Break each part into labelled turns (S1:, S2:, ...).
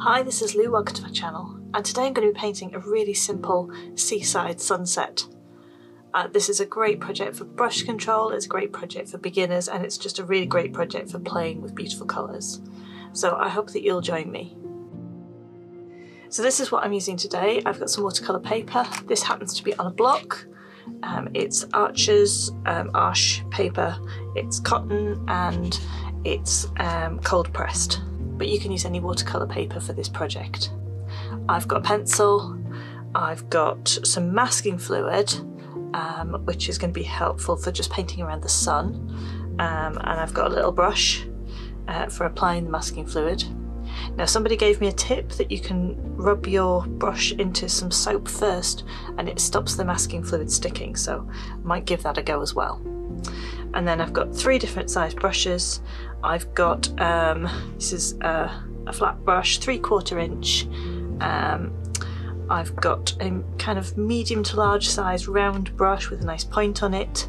S1: Hi, this is Lou, welcome to my channel, and today I'm going to be painting a really simple seaside sunset. Uh, this is a great project for brush control, it's a great project for beginners, and it's just a really great project for playing with beautiful colours. So I hope that you'll join me. So this is what I'm using today. I've got some watercolour paper. This happens to be on a block. Um, it's Arches um, paper, it's cotton and it's um, cold pressed. But you can use any watercolour paper for this project. I've got a pencil, I've got some masking fluid, um, which is going to be helpful for just painting around the sun. Um, and I've got a little brush uh, for applying the masking fluid. Now somebody gave me a tip that you can rub your brush into some soap first and it stops the masking fluid sticking so I might give that a go as well. And then I've got three different size brushes. I've got, um, this is a, a, flat brush, three quarter inch. Um, I've got a kind of medium to large size round brush with a nice point on it.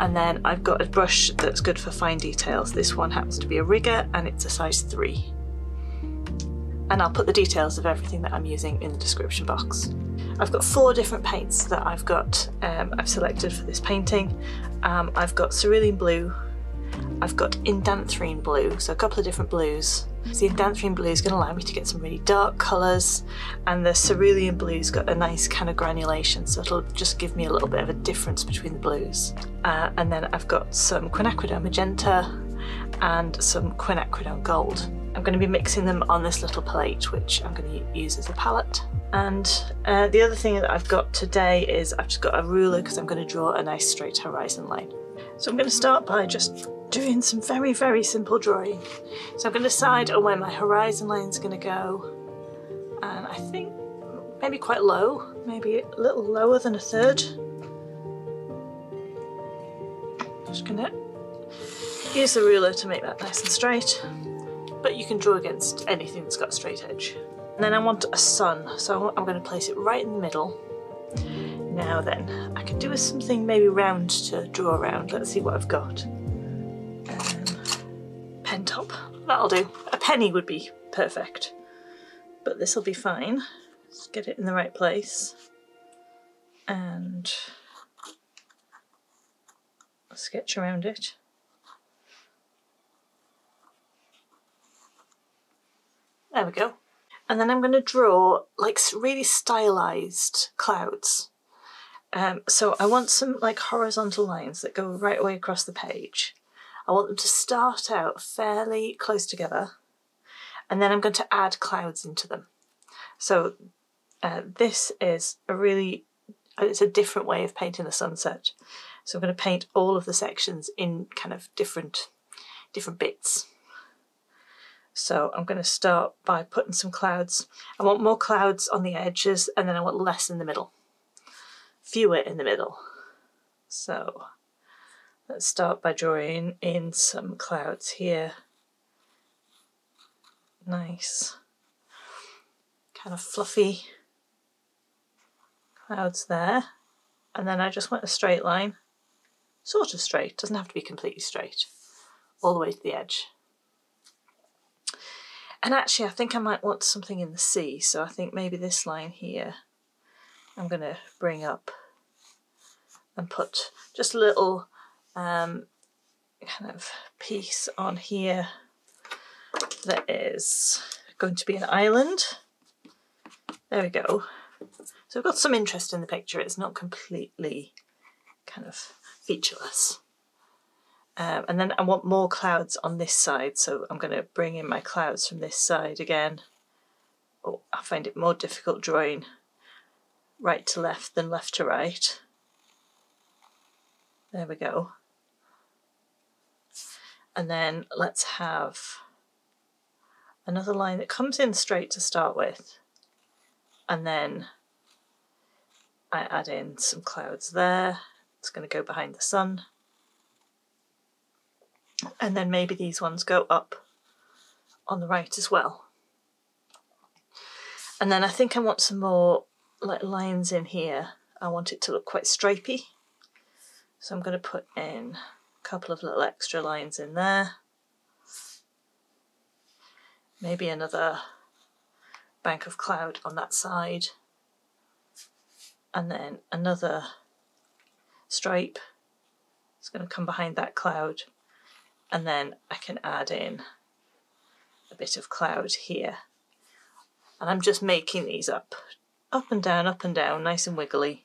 S1: And then I've got a brush that's good for fine details. This one happens to be a rigger and it's a size 3 and I'll put the details of everything that I'm using in the description box. I've got four different paints that I've got, um, I've selected for this painting. Um, I've got cerulean blue, I've got indanthrene blue, so a couple of different blues. The indanthrene blue is going to allow me to get some really dark colours and the cerulean blue's got a nice kind of granulation so it'll just give me a little bit of a difference between the blues. Uh, and then I've got some quinacridone magenta and some quinacridone gold. I'm going to be mixing them on this little plate which I'm going to use as a palette. And uh, the other thing that I've got today is I've just got a ruler because I'm going to draw a nice straight horizon line. So I'm going to start by just doing some very very simple drawing. So I'm going to decide on where my horizon line is going to go and I think maybe quite low, maybe a little lower than a third. Just going to use the ruler to make that nice and straight but you can draw against anything that's got a straight edge. And then I want a sun, so I'm going to place it right in the middle. Now then, I can do something maybe round to draw around. Let's see what I've got. Pen top, that'll do. A penny would be perfect, but this will be fine. Let's get it in the right place. And sketch around it. There we go. And then I'm going to draw like really stylized clouds. Um, so I want some like horizontal lines that go right away across the page. I want them to start out fairly close together and then I'm going to add clouds into them. So uh, this is a really, it's a different way of painting a sunset. So I'm going to paint all of the sections in kind of different, different bits. So I'm going to start by putting some clouds. I want more clouds on the edges and then I want less in the middle. Fewer in the middle. So let's start by drawing in some clouds here. Nice. Kind of fluffy clouds there. And then I just want a straight line. Sort of straight, doesn't have to be completely straight. All the way to the edge. And actually I think I might want something in the sea, so I think maybe this line here I'm going to bring up and put just a little um, kind of piece on here that is going to be an island. There we go. So I've got some interest in the picture, it's not completely kind of featureless. Um, and then I want more clouds on this side, so I'm going to bring in my clouds from this side again. Oh, I find it more difficult drawing right to left than left to right. There we go. And then let's have another line that comes in straight to start with. And then I add in some clouds there. It's going to go behind the sun and then maybe these ones go up on the right as well. And then I think I want some more like lines in here. I want it to look quite stripy. So I'm going to put in couple of little extra lines in there. Maybe another bank of cloud on that side. And then another stripe It's going to come behind that cloud. And then I can add in a bit of cloud here. And I'm just making these up up and down up and down nice and wiggly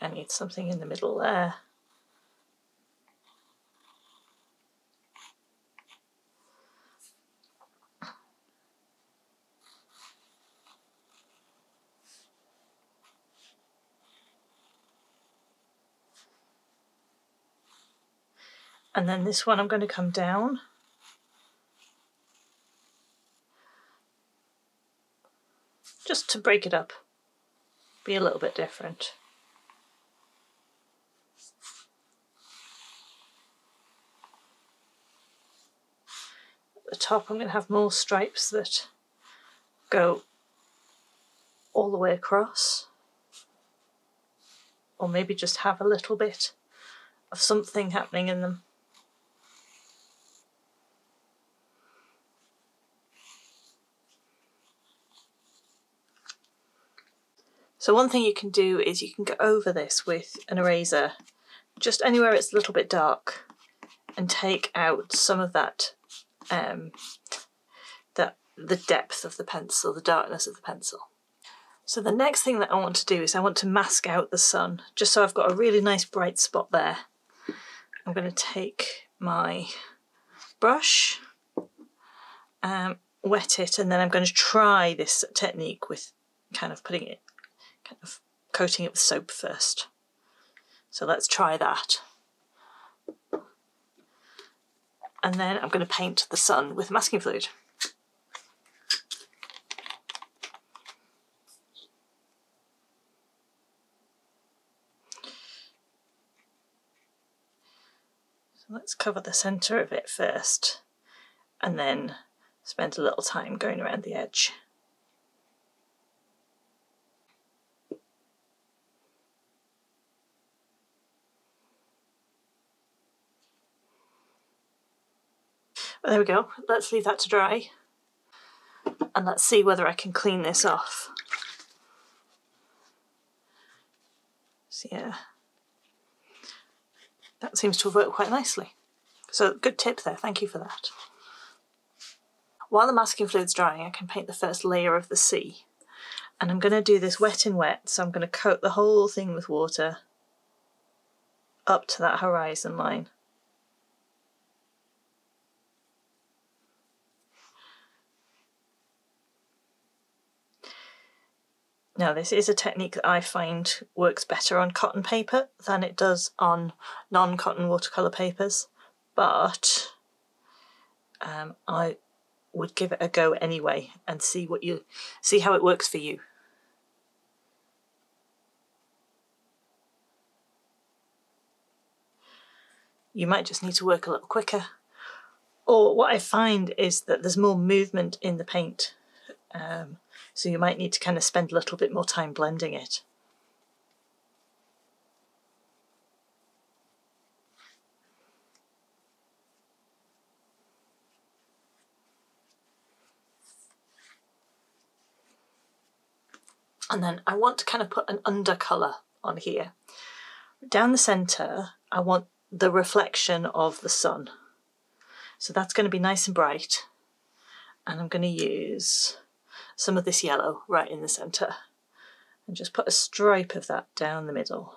S1: I need something in the middle there. And then this one I'm going to come down. Just to break it up be a little bit different the top I'm going to have more stripes that go all the way across. Or maybe just have a little bit of something happening in them. So one thing you can do is you can go over this with an eraser, just anywhere it's a little bit dark, and take out some of that, um, that the depth of the pencil, the darkness of the pencil. So the next thing that I want to do is I want to mask out the sun, just so I've got a really nice bright spot there. I'm going to take my brush, um, wet it, and then I'm going to try this technique with kind of putting it kind of coating it with soap first. So let's try that. And then I'm going to paint the sun with masking fluid. So let's cover the centre of it first and then spend a little time going around the edge. There we go. Let's leave that to dry. And let's see whether I can clean this off. So yeah, that seems to have worked quite nicely. So good tip there, thank you for that. While the masking fluid's drying, I can paint the first layer of the sea. And I'm going to do this wet in wet, so I'm going to coat the whole thing with water up to that horizon line. Now this is a technique that I find works better on cotton paper than it does on non-cotton watercolour papers, but um, I would give it a go anyway and see what you see how it works for you. You might just need to work a little quicker. Or what I find is that there's more movement in the paint. Um, so you might need to kind of spend a little bit more time blending it. And then I want to kind of put an undercolour on here. Down the centre, I want the reflection of the sun. So that's going to be nice and bright. And I'm going to use some of this yellow right in the centre and just put a stripe of that down the middle.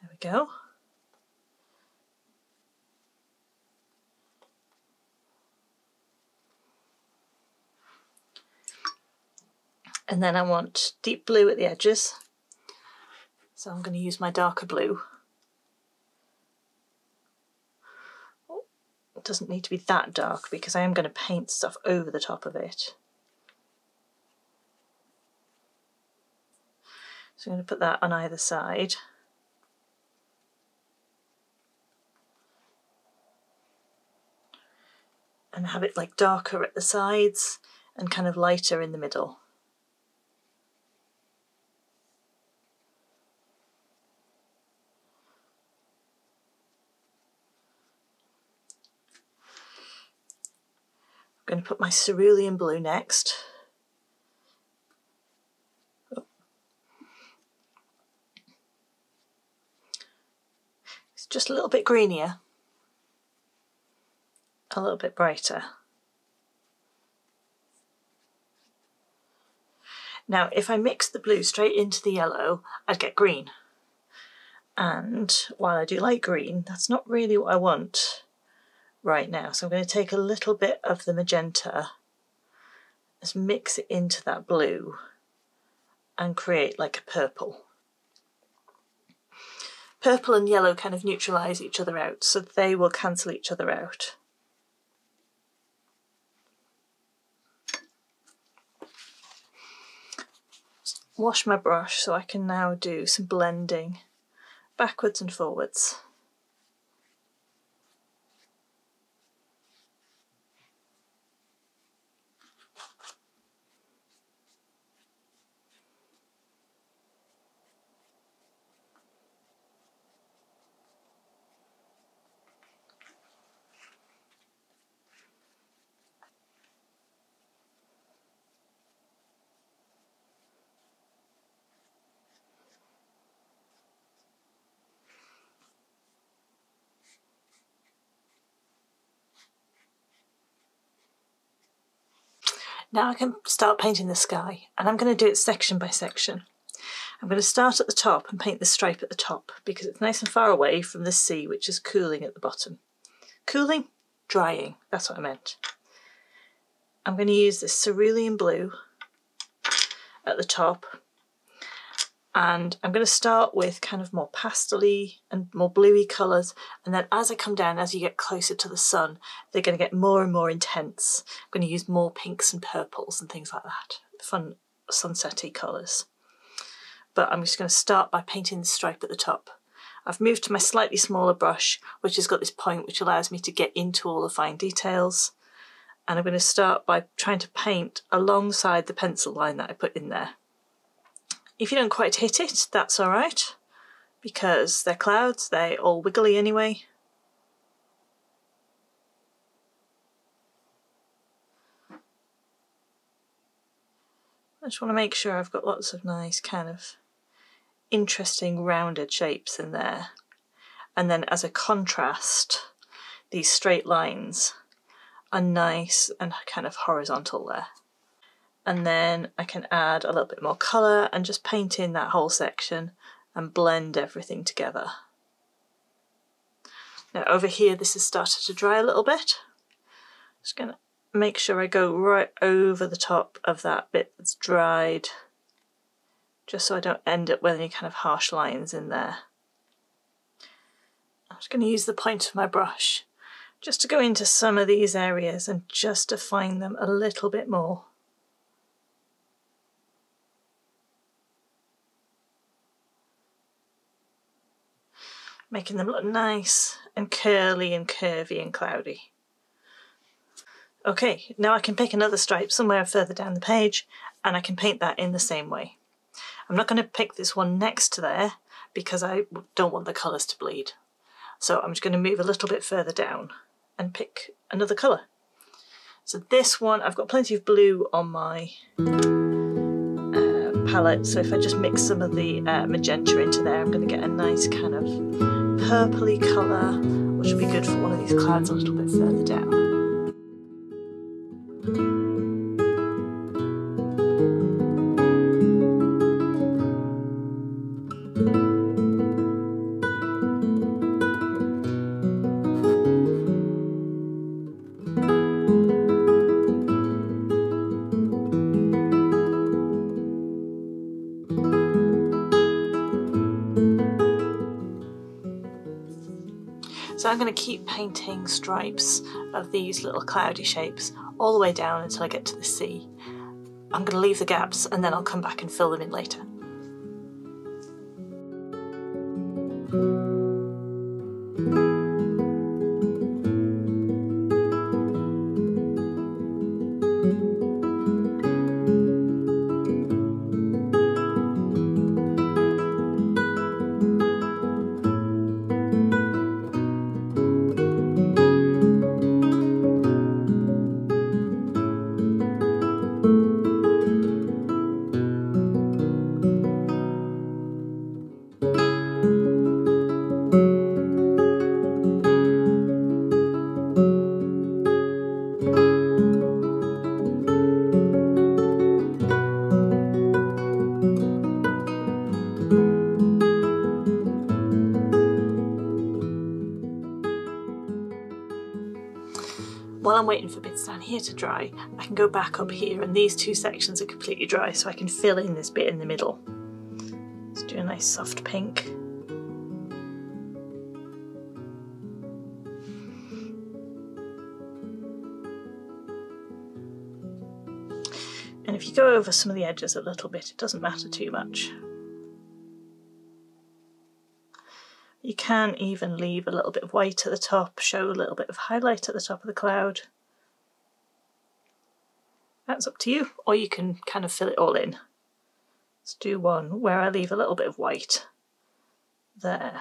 S1: There we go. And then I want deep blue at the edges. So I'm going to use my darker blue. Oh, it doesn't need to be that dark because I am going to paint stuff over the top of it. So I'm going to put that on either side. And have it like darker at the sides and kind of lighter in the middle. I'm going to put my cerulean blue next. Just a little bit greenier, a little bit brighter. Now, if I mix the blue straight into the yellow, I'd get green. And while I do like green, that's not really what I want right now. So I'm going to take a little bit of the magenta, let's mix it into that blue and create like a purple. Purple and yellow kind of neutralise each other out, so they will cancel each other out. wash my brush so I can now do some blending backwards and forwards. Now I can start painting the sky and I'm going to do it section by section. I'm going to start at the top and paint the stripe at the top because it's nice and far away from the sea which is cooling at the bottom. Cooling? Drying, that's what I meant. I'm going to use this cerulean blue at the top and I'm going to start with kind of more pastely and more bluey colours and then as I come down as you get closer to the sun they're going to get more and more intense. I'm going to use more pinks and purples and things like that, fun sunsetty colours. But I'm just going to start by painting the stripe at the top. I've moved to my slightly smaller brush which has got this point which allows me to get into all the fine details and I'm going to start by trying to paint alongside the pencil line that I put in there. If you don't quite hit it, that's alright, because they're clouds, they're all wiggly anyway. I just want to make sure I've got lots of nice kind of interesting rounded shapes in there. And then as a contrast, these straight lines are nice and kind of horizontal there and then I can add a little bit more colour and just paint in that whole section and blend everything together. Now over here this has started to dry a little bit. Just going to make sure I go right over the top of that bit that's dried just so I don't end up with any kind of harsh lines in there. I'm just going to use the point of my brush just to go into some of these areas and just define them a little bit more. Making them look nice and curly and curvy and cloudy. Okay, now I can pick another stripe somewhere further down the page and I can paint that in the same way. I'm not going to pick this one next to there because I don't want the colours to bleed. So I'm just going to move a little bit further down and pick another colour. So this one, I've got plenty of blue on my uh, palette, so if I just mix some of the uh, magenta into there, I'm going to get a nice kind of purpley colour, which will be good for one of these clouds a little bit further down. Painting stripes of these little cloudy shapes all the way down until I get to the sea. I'm going to leave the gaps and then I'll come back and fill them in later. I'm waiting for bits down here to dry, I can go back up here and these two sections are completely dry so I can fill in this bit in the middle. Let's do a nice soft pink. And if you go over some of the edges a little bit, it doesn't matter too much. Can even leave a little bit of white at the top, show a little bit of highlight at the top of the cloud. That's up to you, or you can kind of fill it all in. Let's do one where I leave a little bit of white there.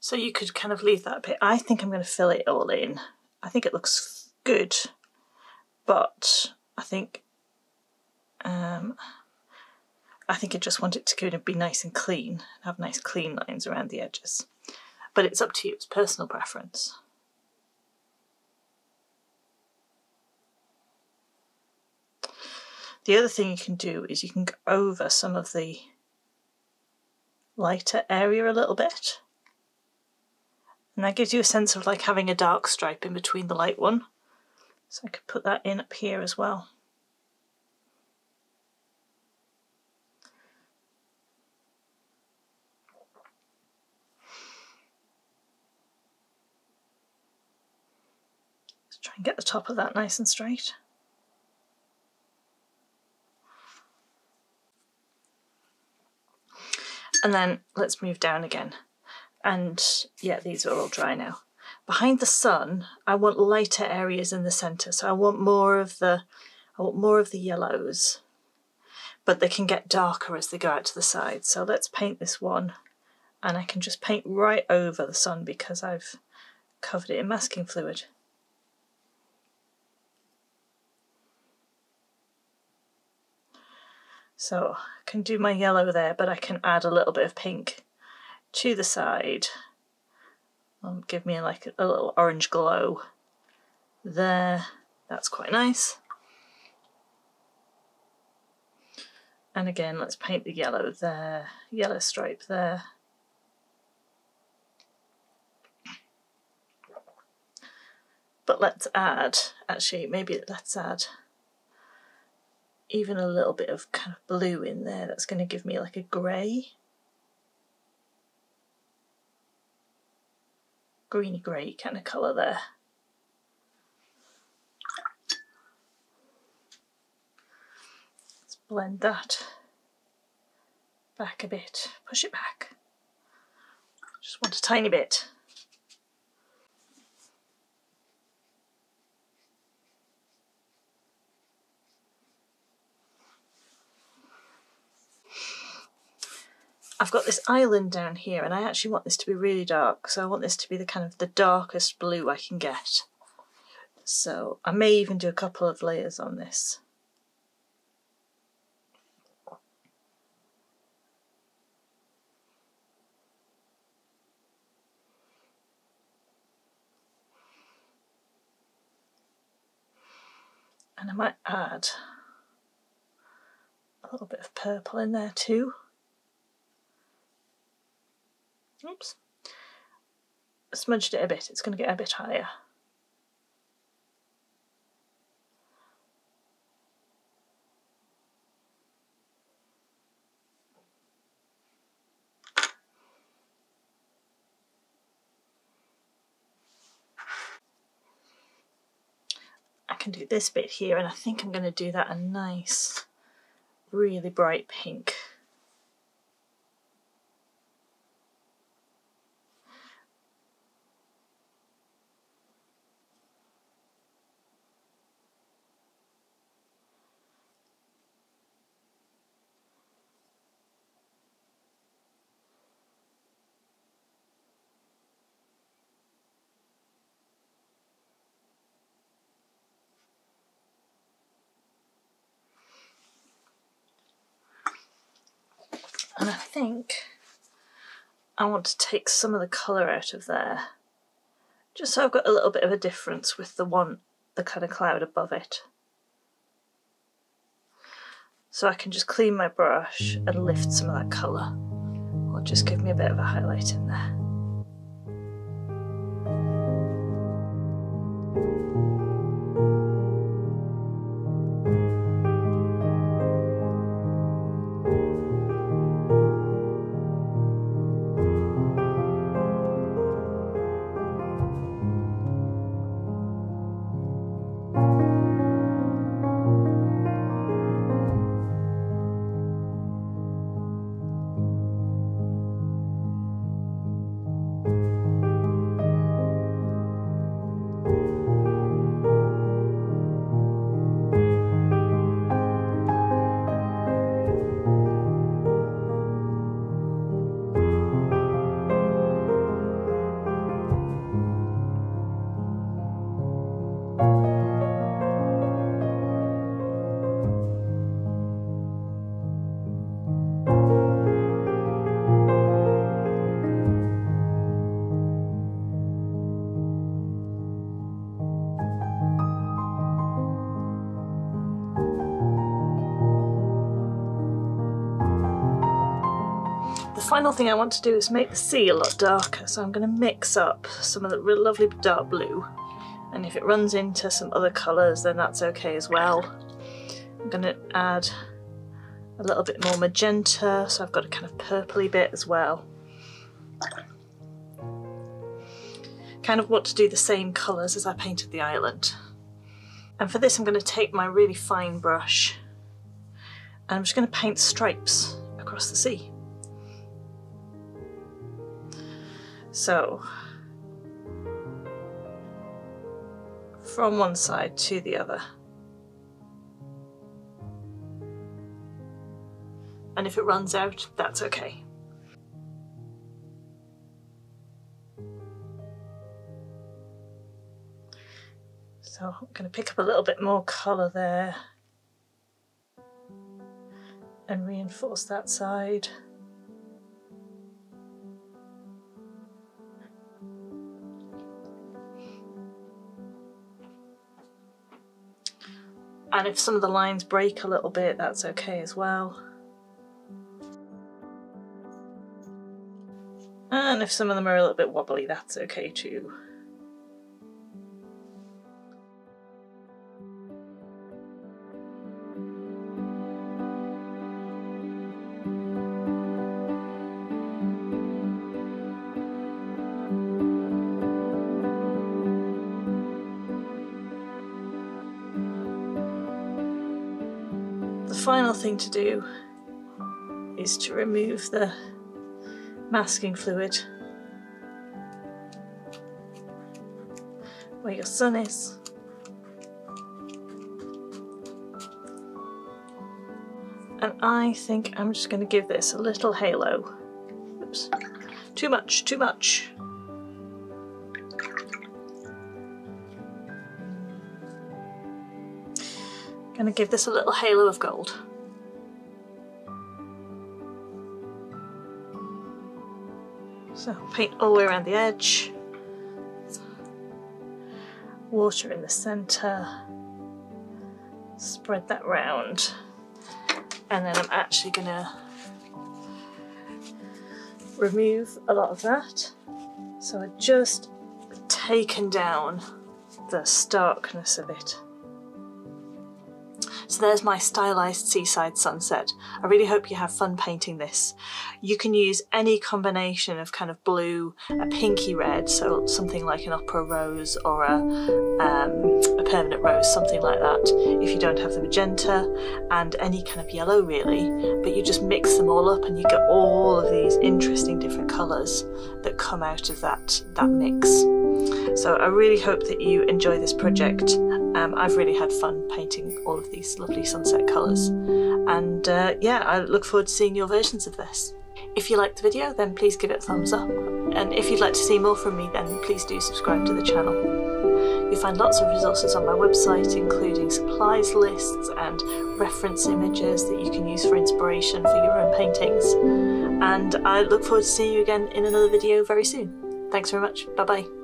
S1: So you could kind of leave that bit. I think I'm going to fill it all in. I think it looks good, but I think um, I think I just want it to kind of be nice and clean, have nice clean lines around the edges. But it's up to you, it's personal preference. The other thing you can do is you can go over some of the lighter area a little bit and that gives you a sense of like having a dark stripe in between the light one. So I could put that in up here as well. Let's try and get the top of that nice and straight. And then let's move down again and yeah these are all dry now. Behind the sun I want lighter areas in the center. So I want more of the I want more of the yellows. But they can get darker as they go out to the side. So let's paint this one. And I can just paint right over the sun because I've covered it in masking fluid. So I can do my yellow there but I can add a little bit of pink to the side. Um, give me like a little orange glow there. That's quite nice. And again, let's paint the yellow there, yellow stripe there. But let's add, actually, maybe let's add even a little bit of kind of blue in there. That's going to give me like a grey. Greeny grey kind of colour there. Let's blend that back a bit, push it back. Just want a tiny bit. I've got this island down here and I actually want this to be really dark so I want this to be the kind of the darkest blue I can get. So I may even do a couple of layers on this. And I might add a little bit of purple in there too. Oops. Smudged it a bit, it's going to get a bit higher. I can do this bit here and I think I'm going to do that a nice really bright pink. And I think I want to take some of the colour out of there. Just so I've got a little bit of a difference with the one, the kind of cloud above it. So I can just clean my brush and lift some of that colour. Or just give me a bit of a highlight in there. Final thing I want to do is make the sea a lot darker, so I'm going to mix up some of the real lovely dark blue. And if it runs into some other colours, then that's okay as well. I'm going to add a little bit more magenta, so I've got a kind of purpley bit as well. Kind of want to do the same colours as I painted the island. And for this I'm going to take my really fine brush and I'm just going to paint stripes across the sea. So, from one side to the other. And if it runs out, that's okay. So I'm going to pick up a little bit more colour there and reinforce that side. And if some of the lines break a little bit, that's okay as well. And if some of them are a little bit wobbly, that's okay too. Final thing to do is to remove the masking fluid where your sun is. And I think I'm just going to give this a little halo. Oops, too much, too much. Gonna give this a little halo of gold. So paint all the way around the edge. Water in the centre. Spread that round. And then I'm actually gonna remove a lot of that. So I've just taken down the starkness of it. So there's my stylized seaside sunset. I really hope you have fun painting this. You can use any combination of kind of blue, a pinky red, so something like an opera rose or a, um, permanent rose, something like that, if you don't have the magenta, and any kind of yellow really, but you just mix them all up and you get all of these interesting different colours that come out of that, that mix. So I really hope that you enjoy this project. Um, I've really had fun painting all of these lovely sunset colours. And uh, yeah, I look forward to seeing your versions of this. If you liked the video, then please give it a thumbs up. And if you'd like to see more from me, then please do subscribe to the channel. You'll find lots of resources on my website, including supplies lists and reference images that you can use for inspiration for your own paintings. And I look forward to seeing you again in another video very soon. Thanks very much. Bye bye.